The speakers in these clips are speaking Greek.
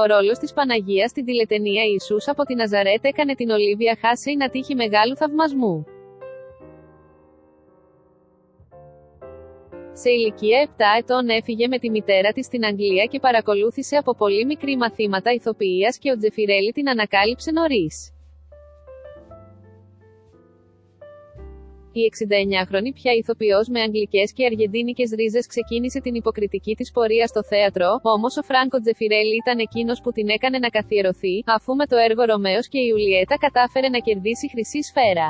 Ο ρόλος της Παναγίας στην τηλετενία Ιησούς από τη Ναζαρέτ έκανε την Ολίβια Χάσεϊ να τύχει μεγάλου θαυμασμού. Σε ηλικία 7 ετών έφυγε με τη μητέρα της στην Αγγλία και παρακολούθησε από πολύ μικρή μαθήματα ηθοποιίας και ο Τζεφιρέλη την ανακάλυψε νωρίς. Η 69χρονη πια ηθοποιός με αγγλικές και αργεντίνικες ρίζες ξεκίνησε την υποκριτική της πορεία στο θέατρο, όμως ο Φράνκο Τζεφιρέλη ήταν εκείνος που την έκανε να καθιερωθεί, αφού με το έργο Ρωμαίος και η Ιουλιέτα κατάφερε να κερδίσει χρυσή σφαίρα.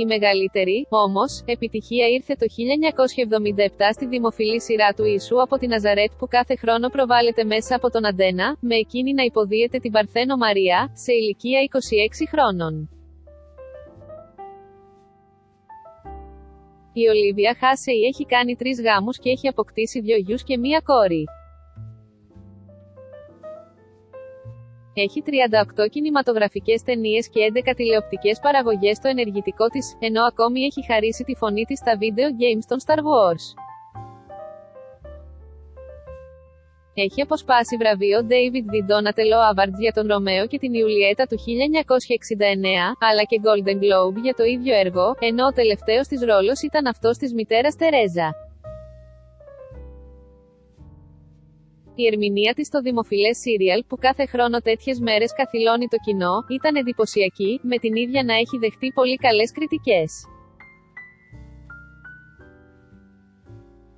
Η μεγαλύτερη, όμως, επιτυχία ήρθε το 1977 στη δημοφιλή σειρά του Ιησού από τη Ναζαρέτ που κάθε χρόνο προβάλλεται μέσα από τον Αντένα, με εκείνη να υποδίεται την Παρθένο Μαρία, σε ηλικία 26 χρόνων. Η Ολίβια Χάσεϊ έχει κάνει τρεις γάμους και έχει αποκτήσει δύο γιους και μία κόρη. Έχει 38 κινηματογραφικές ταινίες και 11 τηλεοπτικές παραγωγές στο ενεργητικό της, ενώ ακόμη έχει χαρίσει τη φωνή της στα βίντεο games των Star Wars. Έχει αποσπάσει βραβείο David D. Donatello Awards για τον Ρωμαίο και την Ιουλιέτα του 1969, αλλά και Golden Globe για το ίδιο έργο, ενώ ο τελευταίος της ρόλος ήταν αυτός της μητέρας Τερέζα. Η ερμηνεία της στο δημοφιλές σύριαλ που κάθε χρόνο τέτοιες μέρες καθυλώνει το κοινό, ήταν εντυπωσιακή, με την ίδια να έχει δεχτεί πολύ καλές κριτικές.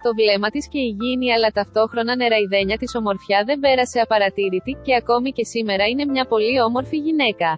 Το βλέμμα της και η υγιεινή αλλά ταυτόχρονα νεραϊδένια της ομορφιά δεν πέρασε απαρατήρητη, και ακόμη και σήμερα είναι μια πολύ όμορφη γυναίκα.